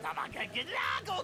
Dodawa gegi dla go.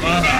Wow.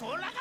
sola